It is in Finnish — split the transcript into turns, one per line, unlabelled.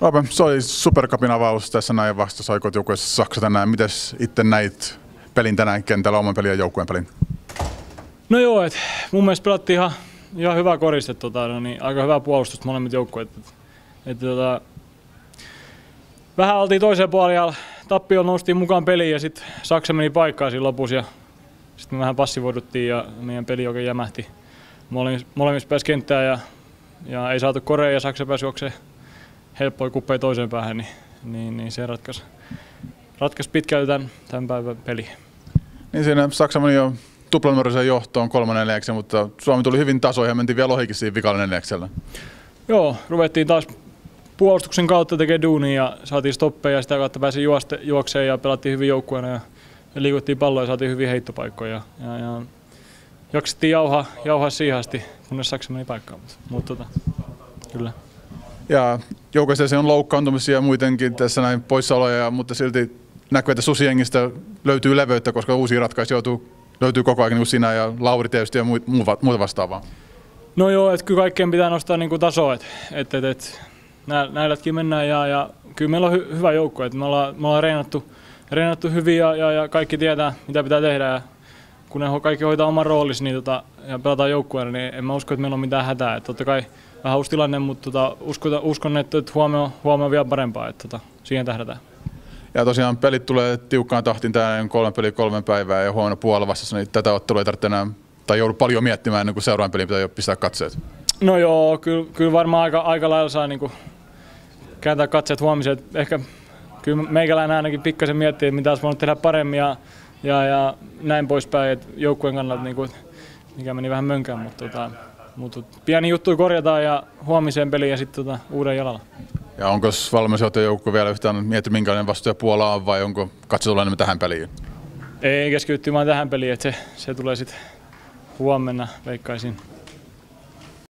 Roope, se oli Supercupin avaus tässä näin vasta saikot joukkueessa Saksa tänään. Mites itse näit pelin tänään kentällä, oman pelin ja joukkueen pelin?
No joo, et mun mielestä pelattiin ihan, ihan hyvä koriste, tota, no niin, aika hyvä puolustus molemmat joukkueet. Et, et, tota, vähän oltiin toiseen puolelle ja tappio noustiin mukaan peliin ja sitten Saksa meni paikkaan siinä lopussa ja sitten me vähän passivoiduttiin ja meidän peli oikein jämähti molemmissa, molemmissa päässä kenttää ja, ja ei saatu Korea ja Saksa pääsi juokseen helppoja kuppeja toiseen päähän, niin, niin, niin se ratkaisi, ratkaisi pitkälti tämän, tämän päivän peli.
Niin siinä Saksa meni jo tuplanumeroiseen johtoon kolmannen neljäksi, mutta Suomi tuli hyvin tasoihin ja mentiin vielä ohikin siinä vikalla neljäksellä.
Joo, ruvettiin taas puolustuksen kautta tekemään duunia ja saatiin stoppeja ja sitä kautta pääsi juoste, juokseen ja pelattiin hyvin joukkueena ja, liikuttiin palloa ja saatiin hyvin heittopaikkoja. Ja, ja jaksettiin jauhaa, jauhaa siihen asti, kunnes Saksa meni paikkaan. Mutta, mutta tota, kyllä.
Ja joukkueessa on loukkaantumisia muutenkin tässä näin poissaoloja, mutta silti näkyy, että susijengistä löytyy leveyttä, koska uusia ratkaisuja joutuu, löytyy koko ajan niin kuin sinä ja Lauri tietysti ja muuta vastaavaa.
No joo, että kyllä kaikkeen pitää nostaa niin kuin tasoa, että et, et, et, näilläkin mennään ja, ja kyllä meillä on hy, hyvä joukko, että me ollaan, me ollaan reenattu, reenattu hyvin ja, ja, ja, kaikki tietää mitä pitää tehdä ja kun ne kaikki hoitaa oman roolissa niin tota, ja pelataan joukkueena, niin en mä usko, että meillä on mitään hätää. Että totta kai vähän uusi tilanne, mutta tota, uskon, uskon, että, huomio, huomio on vielä parempaa, että tota, siihen tähdätään.
Ja tosiaan pelit tulee tiukkaan tahtiin tänään kolme peli kolmen päivää ja huomenna puolella vastassa, niin tätä ottelua ei tarvitse enää, tai joudu paljon miettimään ennen kuin seuraavan pelin pitää jo pistää katseet.
No joo, kyllä, kyllä varmaan aika, aika lailla saa niin kuin kääntää katseet huomiseen. Ehkä kyllä meikäläinen ainakin pikkasen miettii, että mitä olisi voinut tehdä paremmin ja, ja, ja näin poispäin, että joukkueen kannalta niin kuin, mikä meni vähän mönkään, mutta, tota, mutta pieni juttu korjataan ja huomiseen peliin ja sitten tota, uuden jalalla.
Ja onko valmennusjohtajajoukko vielä yhtään miettinyt, minkälainen vastuja Puola on vai onko katse enemmän tähän peliin?
Ei keskitty vaan tähän peliin, että se, se tulee sitten huomenna veikkaisin.